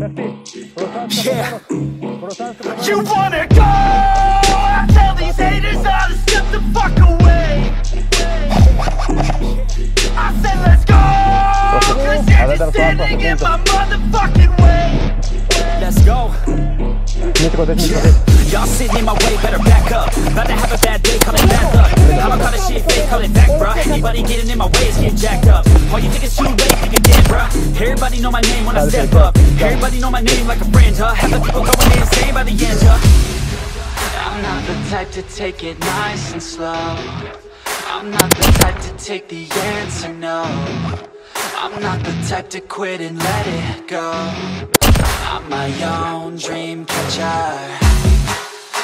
Yeah. You wanna go? I tell these haters all to step the fuck away. I said let's go. Cause you're just standing in my motherfucking way. Let's go. Y'all sitting in my way, better back up. About to have a bad day, call it bad luck. I'ma call this shit fake, call it back, bruh. Anybody getting in my way is getting jacked up. All you think it's too late, think you're dead, bruh. Everybody know my name when I step up. Everybody know my name like a friend, huh? Have the people going insane by the end, huh? I'm not the type to take it nice and slow. I'm not the type to take the answer, no. I'm not the type to quit and let it go. I'm my own dream catcher.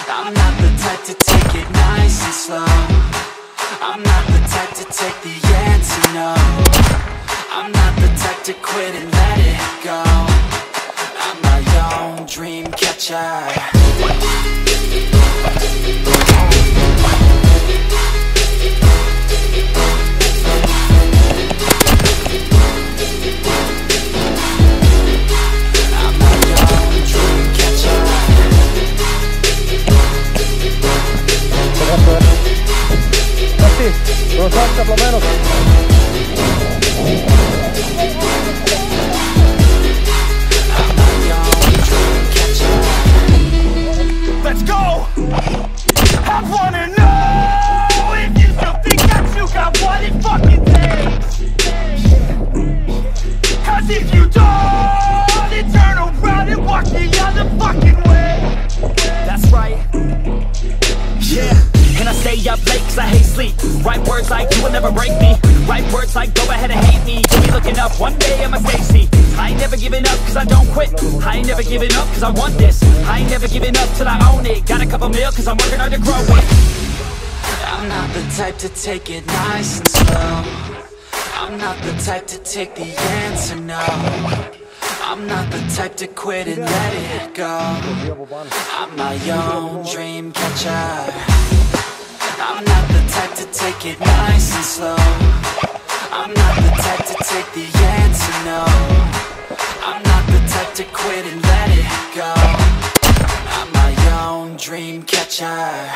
I'm not the type to take it nice and slow. I'm not the type to take the answer, no. I'm not the type to quit and My own dream catcher. Let's go! I wanna know words like you will never break me. Right words like go ahead and hate me. You'll be looking up. One day stage seat I ain't never giving up cause I don't quit. I ain't never giving up cause I want this. I ain't never giving up till I own it. Got a couple mil cause I'm working hard to grow it. I'm not the type to take it nice and slow. I'm not the type to take the answer, no. I'm not the type to quit and let it go. I'm my own dream catcher it nice and slow. I'm not the type to take the answer, no. I'm not the type to quit and let it go. I'm my own dream catcher